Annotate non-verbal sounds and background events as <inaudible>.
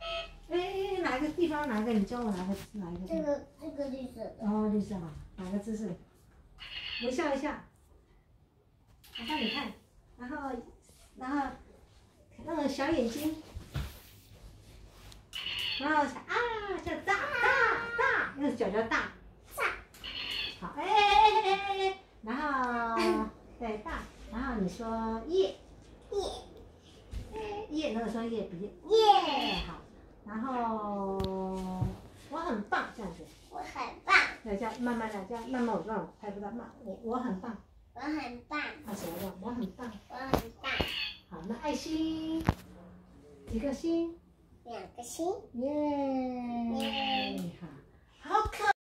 哎哎，哪个地方？哪个？你教我哪个？哪一个？这个这个绿色的，哦，绿色哈，哪个姿势？微笑一下，我帮你看，然后，然后那个小眼睛，然后啊，叫大大大，那个脚叫大，大，好，哎哎哎哎哎哎，然后 <laughs> 对大，然后你说耶耶耶，那个说耶比耶，耶，好，然后我很棒这样子，我很棒，那这样慢慢的这样慢慢我让我拍不到慢，我我很棒，我很棒，啊什么的，我很棒。我很棒，好，那爱心。几个心？两个心。耶！